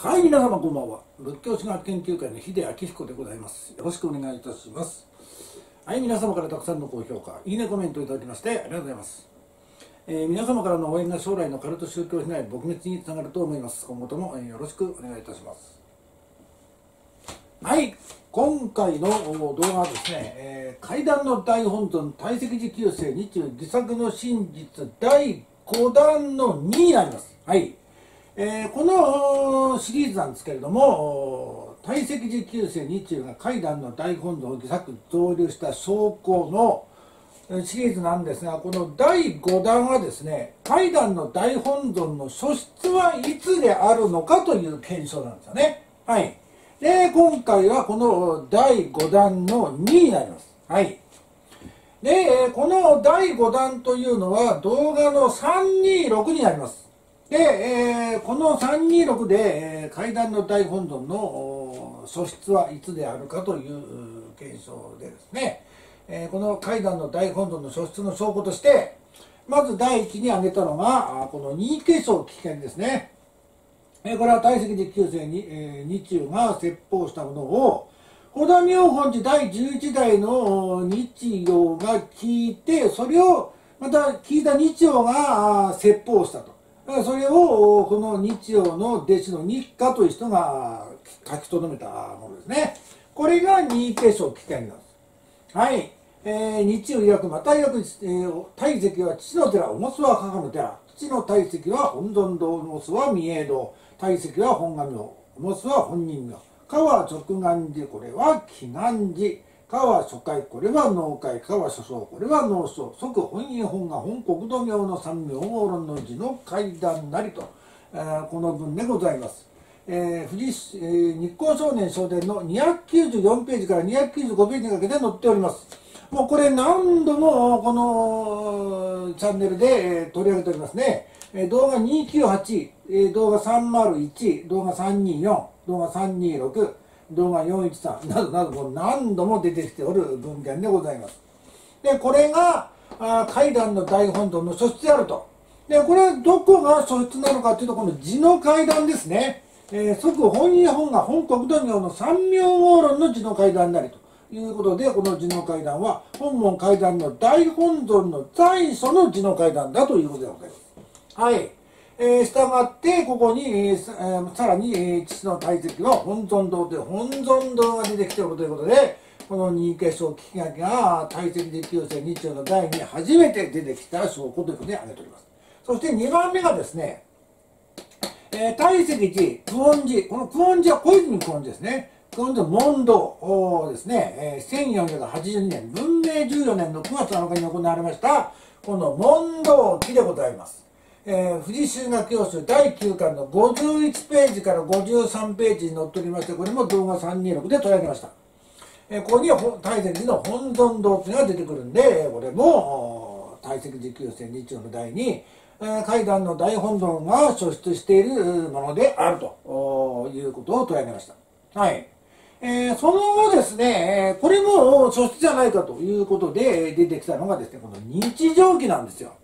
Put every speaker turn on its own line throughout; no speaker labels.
はい、皆様こんばんは。仏教史学研究会の秀明彦でございます。よろしくお願いいたします。はい、皆様からたくさんの高評価、いいねコメントいただきましてありがとうございます。えー皆様からの応援が将来のカルト宗教被害撲滅につながると思います。今後とも、えーよろしくお願いいたします。はい、今回の動画はですね、えー階段の大本尊大石寺旧世日中自作の真実第5弾の2になります。はい。えーこのシリーズなんですけれども、大石寺旧世日中が階段の大本尊を自作造立した証拠のシリーズなんですが、この第5弾はですね、階段の大本尊の素質はいつであるのかという検証なんですよね。はい。で、今回はこの第5弾の2になります。はい。で、この第5弾というのは動画の326になります。で、えーこの326で、えー階段の大本尊の素質はいつであるかという検証でですね、えーこの階段の大本尊の素質の証拠として、まず第一に挙げたのが、この二化粧危険ですね。えーこれは大石寺旧世に、えー日中が説法したものを、小田妙本寺第11代の日曜が聞いて、それをまた聞いた日曜が説法したと。だからそれをこの日曜の弟子の日課という人が書き留めたものですね。これが二化粧危険なんです。はい。えー、日曜曰く、また曰く、えー、体積は父の寺、おもすは母の寺。父の体積は本尊堂、おもすは三重堂。体積は本願堂、おもすは本人堂。かは直願寺、これは祈願寺。かは初回、これは納会。かは初相、これは納相。即本因本が本国土明の三名王論の字の階段なりと、えーこの文でございます。えー、富士、えー日光少年書店の294ページから295ページにかけて載っております。もうこれ何度もこのチャンネルで、えー取り上げておりますね。えー動画298、えー動画301、動画324、動画326、動画413などなど何度も出てきておる文献でございます。で、これが、あ階段の大本尊の素質であると。で、これはどこが素質なのかというと、この字の階段ですね。えー即本意本が本国土明の三名号論の字の階段なりということで、この字の階段は本門階段の大本尊の在所の字の階段だということでございます。はい。えー、従って、ここに、えーさらに、えー父の体積は本尊堂という本尊堂が出てきておるということで、この二化粧聞き書きが体積で旧世日曜の代に初めて出てきた証拠ということで挙げております。そして2番目がですね、えー、大石寺、久遠寺、この久遠寺は小泉久遠寺ですね。久遠寺問答おーですね、えー、1482年、文明14年の9月7日に行われました、この問答記でございます。えー、富士修学教習第9巻の51ページから53ページに載っておりまして、これも動画326で取り上げました。えーここには大石寺の本尊堂というのが出てくるんで、これも大石寺旧世日曜の第に、えー階段の大本尊が所出しているものであるということを取り上げました。はい。えーその後ですね、これも素質じゃないかということで出てきたのがですね、この日常記なんですよ。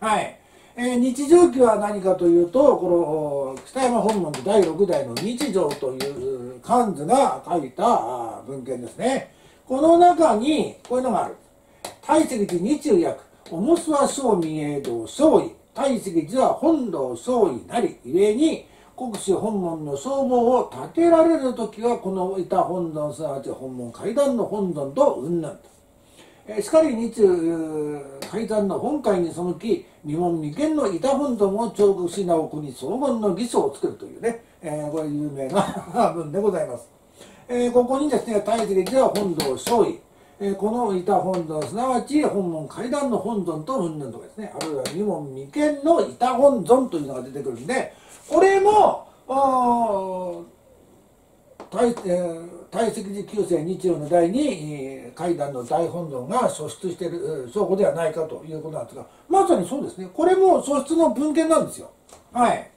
はい。えー日常記は何かというと、この北山本門の第6代の日常という漢図が書いた文献ですね。この中にこういうのがある。大石寺日中役、おもすは正民営道正位、大石寺は本堂正位なり、ゆえに、国主本門の総門を建てられる時は、この板本尊、すなわち本門階段の本尊と云々と。しかり日中階段の本会に背き未聞未見の板本尊を彫刻し直国荘厳の儀装を作るというね、えーこれ有名な文でございます、えーここにですね大石寺は本堂勝位えーこの板本尊すなわち本門階段の本尊と云々とかですね。あるいは未聞未見の板本尊というのが出てくるんでこれもあー大,、えー大石寺旧世日曜の代に、えー階段の大本尊が素出している証拠ではないかということなんですがまさにそうですね。これも素出の文献なんですよ。はい。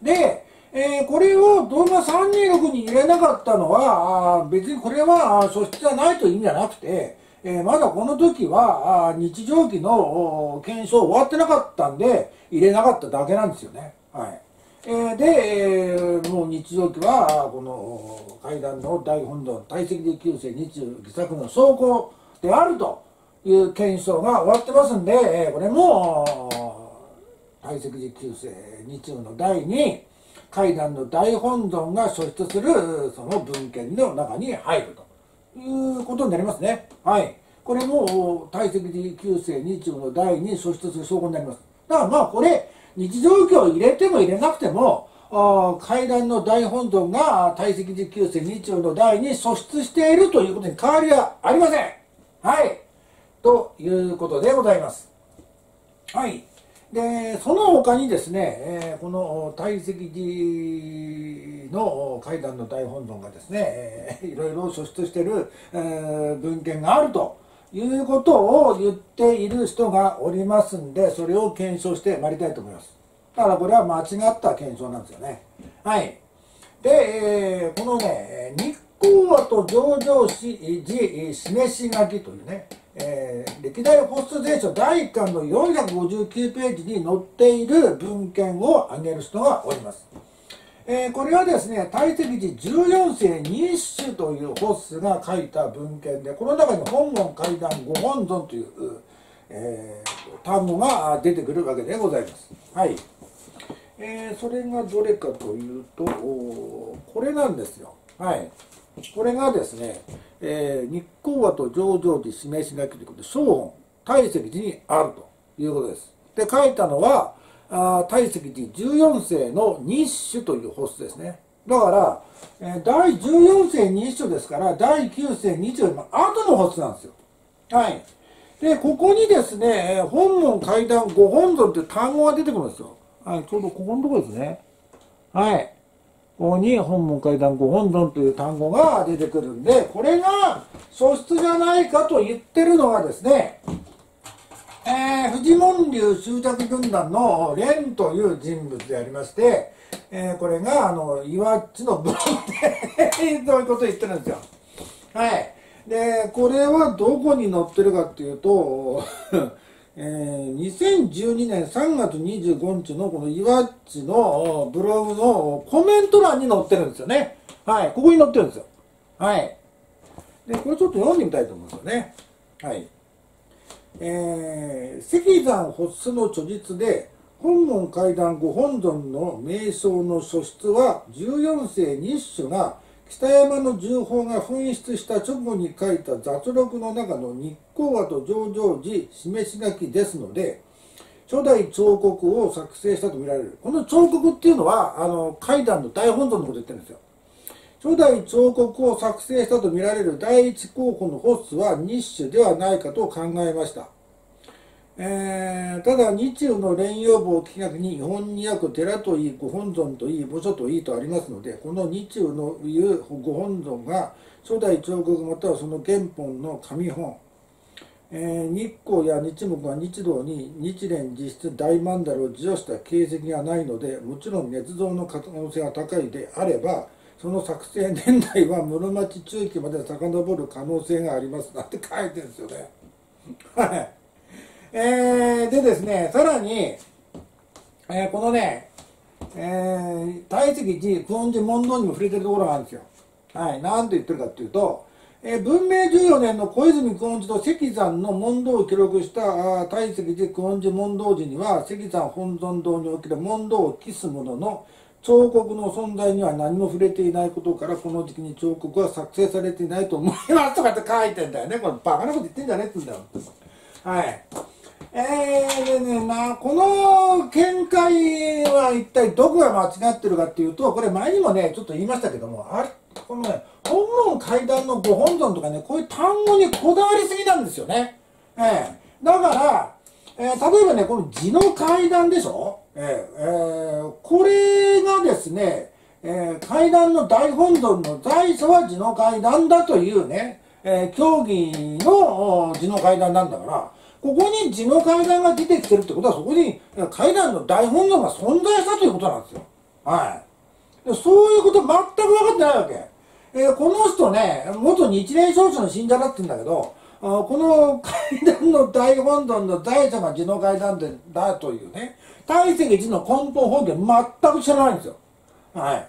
で、えーこれを動画326に入れなかったのはあ別にこれは素質じゃないという意味じゃなくて、えーまだこの時はあ日常期の検証終わってなかったんで入れなかっただけなんですよね。はい。えー、で、えー、もう日常期はこの会談の大本堂大石寺旧世日中義作の走行であるという検証が終わってますんで、えー、これも大石寺旧世日中の第2会談の大本尊が所出するその文献の中に入るということになりますね。はい。これも大石寺旧世日中の第2所出する証拠になります。だからまあこれ日常記を入れても入れなくても階段の大本尊が大石寺旧世日中の第に素出しているということに変わりはありません。はい。ということでございます。はい。で、その他にですね、えー、この大石寺の階段の大本尊がですね、えー、いろいろ素出している、えー、文献があるということを言っている人がおりますんで、それを検証してまいりたいと思います。だからこれは間違った検証なんですよね。はい。で、えー、このね、日光跡上場市示し書きというね、えー、歴代ホスト税書第1巻の459ページに載っている文献を挙げる人がおります。えー、これはですね、大石寺14世日種というホッスが書いた文献で、この中に本門階段五本尊という、えー、単語が出てくるわけでございます。はい。えー、それがどれかというと、これなんですよ。はい。これがですね、えー、日光和と上場寺示し書きということで、小本、大石寺にあるということです。で、書いたのは、あ大石寺14世の日種というホスですね。だから、えー、第14世日種ですから、第9世日種の後のホスなんですよ。はい。で、ここにですね、本門階段五本尊という単語が出てくるんですよ。はい、ちょうどここのところですね。はい。ここに本門階段五本尊という単語が出てくるんで、これが素質じゃないかと言ってるのがですね、えー、富士門流執着軍団の蓮という人物でありまして、えー、これが、あの、岩っちの文で そういうことを言ってるんですよ。はい。で、これはどこに載ってるかっていうと、えー、2012年3月25日のこの岩っちのブログのコメント欄に載ってるんですよね。はい、ここに載ってるんですよ。はい。で、これちょっと読んでみたいと思うんですよね。はい。えー、石山発出の著述で、本門階段ご本尊の名称の書出は14世日種が北山の重宝が紛失した直後に書いた雑録の中の日光和と上場寺示し書きですので、初代彫刻を作成したとみられる。この彫刻っていうのは、あの、階段の大本尊のこと言ってるんですよ。初代彫刻を作成したとみられる第一候補のホスは日種ではないかと考えました。えー、ただ日中の連用簿を企画に日本に訳寺といいご本尊といい墓所といいとありますのでこの日中のいうご本尊が初代彫刻またはその原本の紙本、えー、日光や日木は日道に日蓮実質大曼荼羅を授与した形跡がないのでもちろん捏造の可能性が高いであればその作成年代は室町中期まで遡る可能性がありますなんて書いてるんですよね。は いえー、でですね、さらに、えー、このね、えー、大石寺、久遠寺問答にも触れてるところがあるんですよ。はい、なんて言ってるかっていうと、えー、文明14年の小泉久遠寺と関山の問答を記録した大石寺久遠寺問答寺には、関山本尊堂における問答を期す者の彫刻の存在には何も触れていないことから、この時期に彫刻は作成されていないと思いますとかって書いてんだよね。これバカなこと言ってんじゃねえって言うんだよ。はい。えー、でね、な、この見解は一体どこが間違ってるかっていうと、これ前にもね、ちょっと言いましたけども、あれ、このね、本門階段のご本尊とかね、こういう単語にこだわりすぎなんですよね。えー、だから、えー、例えばね、この字の階段でしょ？え、え、これがですね、えー、階段の大本尊の在所は字の階段だというね、えー、競技の字の階段なんだから、ここに地の階段が出てきてるってことは、そこに階段の大本尊が存在したということなんですよ。はい。そういうこと全く分かってないわけ。えー、この人ね、元日蓮少女の信者だって言うんだけど、この階段の大本尊の大者が地の階段でだというね、体積寺の根本法源全く知らないんですよ。はい。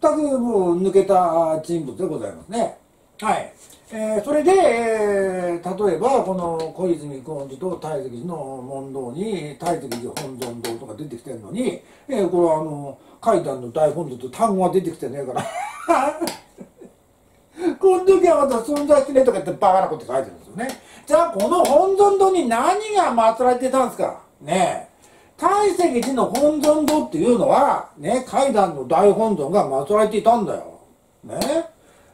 全くもう抜けた人物でございますね。はい。えー、それで、えー、例えばこの小泉浩二と大石寺の問答に大石寺本尊堂とか出てきてるのに、えー、これはあの階段の大本尊と単語が出てきてねえから この時はまた存在しねえとか言ってバカなこと書いてるんですよねじゃあこの本尊堂に何が祀られてたんですか？ねえ大石寺の本尊堂っていうのはね階段の大本尊が祀られていたんだよ。ね。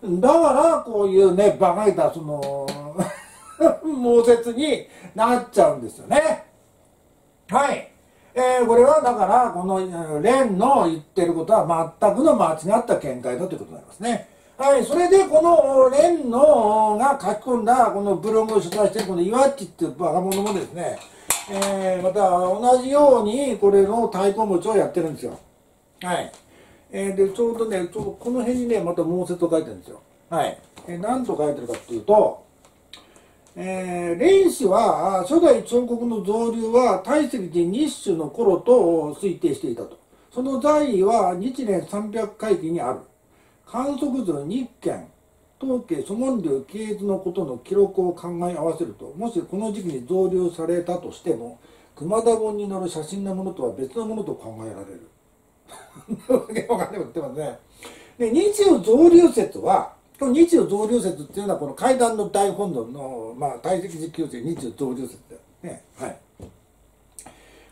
だからこういうね馬鹿げたその 猛説になっちゃうんですよね。はい。えー、これはだからこの蓮の言ってることは全くの間違った見解だということになりますね。はい。それでこの蓮のが書き込んだこのブログを取材してるこの岩っちっていう若者もですねえー、また同じようにこれの太鼓持ちをやってるんですよ。はい。えー、でちょうどねちょうどこの辺にねまた毛説を書いてるんですよ。はい、えー、何と書いてるかっていうとえー、蓮子は初代彫刻の造立は大石寺日種の頃と推定していたと。その在位は日蓮300回忌にある。観測図日見統計諸問流系図のことの記録を考え合わせるともしこの時期に造立されたとしても熊田本に載る写真のものとは別のものと考えられるわけわかんないこと言ってますね。で、日曜増流説は、この日曜増流説っていうのはこの階段の大本尊の、まあ、体積実況性日曜増流説だよね。はい。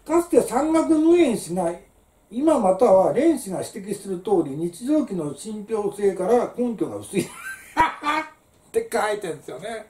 かつて山岳無縁氏が今または蓮氏が指摘する通り日常期の信憑性から根拠が薄いって書いてるんですよね。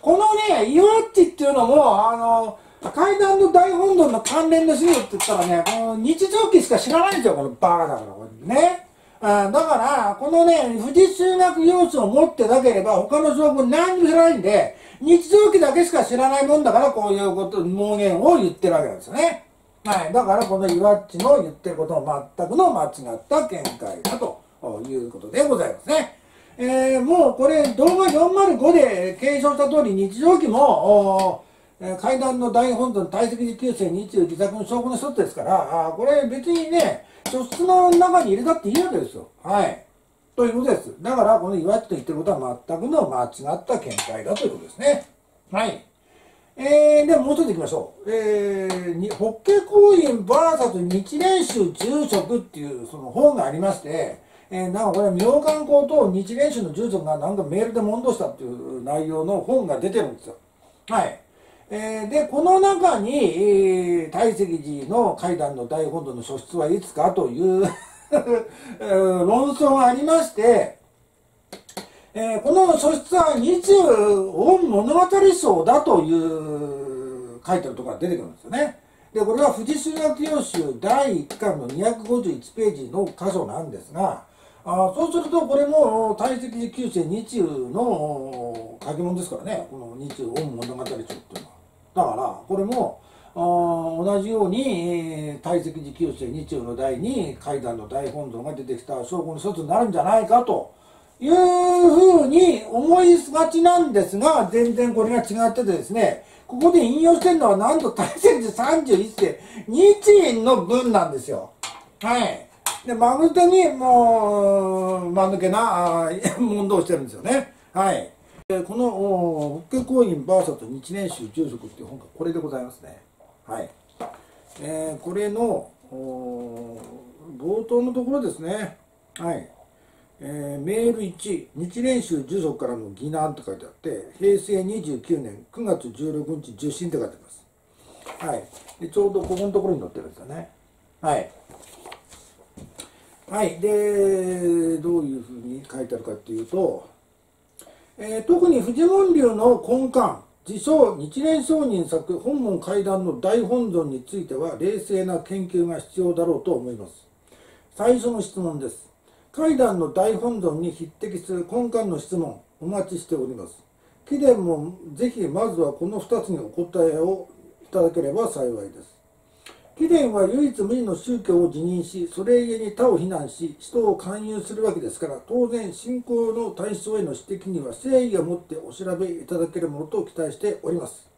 このね、岩っちっていうのも、あの、階段の大本尊の関連の資料って言ったらね、この日常記しか知らないんですよ、このバカだから、これね。あだから、このね、富士数学要素を持ってなければ、他の証拠何にも知らないんで、日常記だけしか知らないもんだから、こういうこと、盲言を言ってるわけなんですよね。はい。だから、この岩っちの言ってることは全くの間違った見解だということでございますね。えー、もうこれ、動画405で継承した通り、日常記も、階段の大本尊大石寺旧世日中自作の証拠の一つですから、あこれ別にね、書室の中に入れたっていいわけですよ。はい。ということです。だから、この岩木と言ってることは全くの間違った見解だということですね。はい。えー、ではもう一つ行きましょう。えー、法華行院 VS 日蓮宗住職っていうその本がありまして、えー、なんかこれ、明観公と日蓮宗の住職がなんかメールで問答したっていう内容の本が出てるんですよ。はい。えー、で、この中に、えー、大石寺の階段の大本堂の書室はいつかという 論争がありまして、えー、この書室は日中本物語賞だという書いてるところが出てくるんですよね。で、これは富士修学用集第1巻の251ページの箇所なんですが、あそうするとこれも大石寺旧世日中の書き物ですからね、この日中本物語賞っていうのは。だからこれも同じように大石寺旧世日曜の代に階段の大本尊が出てきた証拠の一つになるんじゃないかというふうに思いすがちなんですが全然これが違っててですねここで引用してるのはなんと大石寺31世日印の文なんですよ。はい。で、まぐてにもう、間抜けな 問答してるんですよね。はい。この「法華行院 VS 日蓮宗住職」っていう本がこれでございますね。はい。えー、これの冒頭のところですね。はい。えー、メール1、日蓮宗住職からの疑難と書いてあって、平成29年9月16日受信って書いてます。はい。ちょうどここのところに載ってるんですよね。はい。はい。で、どういうふうに書いてあるかっていうと、えー、特にフジモン流の根幹自称日蓮上人作本門階段の大本尊については冷静な研究が必要だろうと思います。最初の質問です。階段の大本尊に匹敵する根幹の質問お待ちしております。貴殿もぜひまずはこの2つにお答えをいただければ幸いです。貴殿は唯一無二の宗教を辞任し、それゆえに他を非難し、人を勧誘するわけですから、当然、信仰の対象への指摘には誠意を持ってお調べいただけるものと期待しております。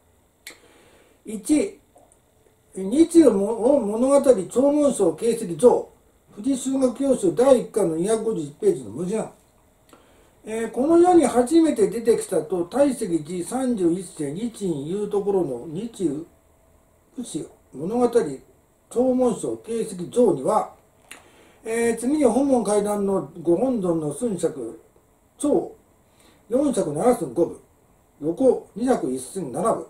1、日露物語長文書形跡上富士修学教習第1巻の251ページの無字案、えー、この世に初めて出てきたと体積寺31世日印いうところの日牛物語長文書形跡上には、えー、次に本門会談のご本尊の寸尺長4尺7寸5部横2尺1寸7部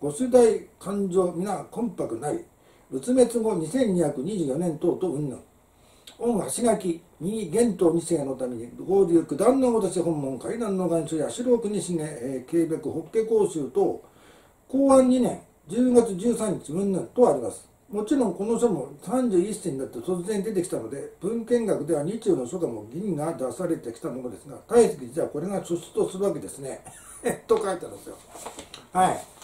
五種大勘定皆魂魄なり仏滅後2224年等と云々御橋垣右玄東二世のために合流九段のごとし本門階段の願書や白国重、えー、慶別法華講習等後半2年10月13日云々とありますもちろんこの書も31世になって突然出てきたので文献学では日中の書家も銀が出されてきたものですが大石じゃこれが書出とするわけですね と書いてあるんですよはい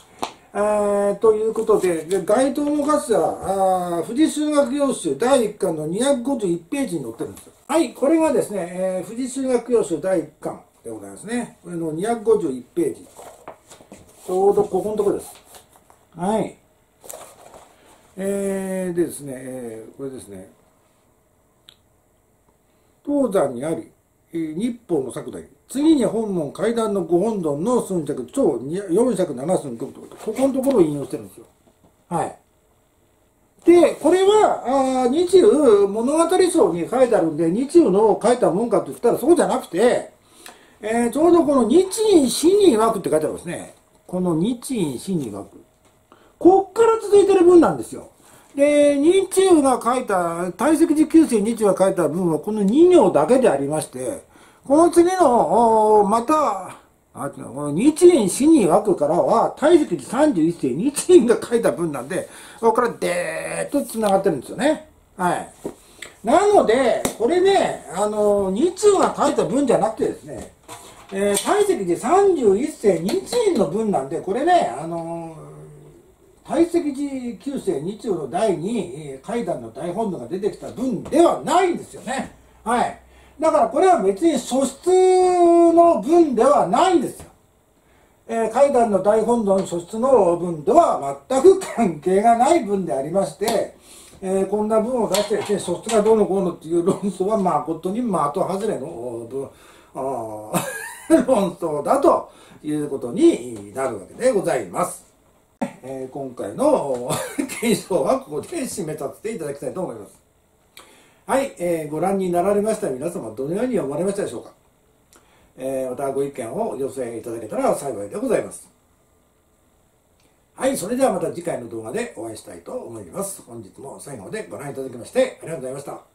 えー、ということで、で該当の数は、あ富士修学用集第1巻の251ページに載ってるんですよ。はい、これがですね、えー、富士修学用集第1巻でございますね。これの251ページ。ちょうどここのところです。はい。えー、でですね、えー、これですね。東山にあり、日報の作題。次に本門階段のご本尊の寸着超4尺7寸組とここのところを引用してるんですよ。はい。で、これは、あ日中物語書に書いてあるんで、日中の書いたもんかと言ったらそうじゃなくて、えー、ちょうどこの日印死に枠って書いてあるんですね。この日印死に枠。こっから続いてる文なんですよ。で、日中が書いた、大石寺九世日中が書いた文はこの2行だけでありまして、この次の、また、あの日印死に枠からは、大石31世日印が書いた文なんで、ここからでーっと繋がってるんですよね。はい。なので、これね、あの、日中が書いた文じゃなくてですね、えー、体積で31世日印の文なんで、これね、あの大石寺九世日中の第に階段の大本堂が出てきた文ではないんですよね。はい。だからこれは別に素質の文ではないんですよ。えー、階段の大本堂の素質の文とは全く関係がない文でありまして、えー、こんな文を出してて、素質がどうのこうのっていう論争は誠に的外れの、論争だということになるわけでございます。えー、今回の検証はここで締めさせていただきたいと思います。はい、えー、ご覧になられました皆様どのように思われましたでしょうか、えー、またご意見を寄せいただけたら幸いでございます。はいそれではまた次回の動画でお会いしたいと思います。本日も最後までご覧いただきましてありがとうございました。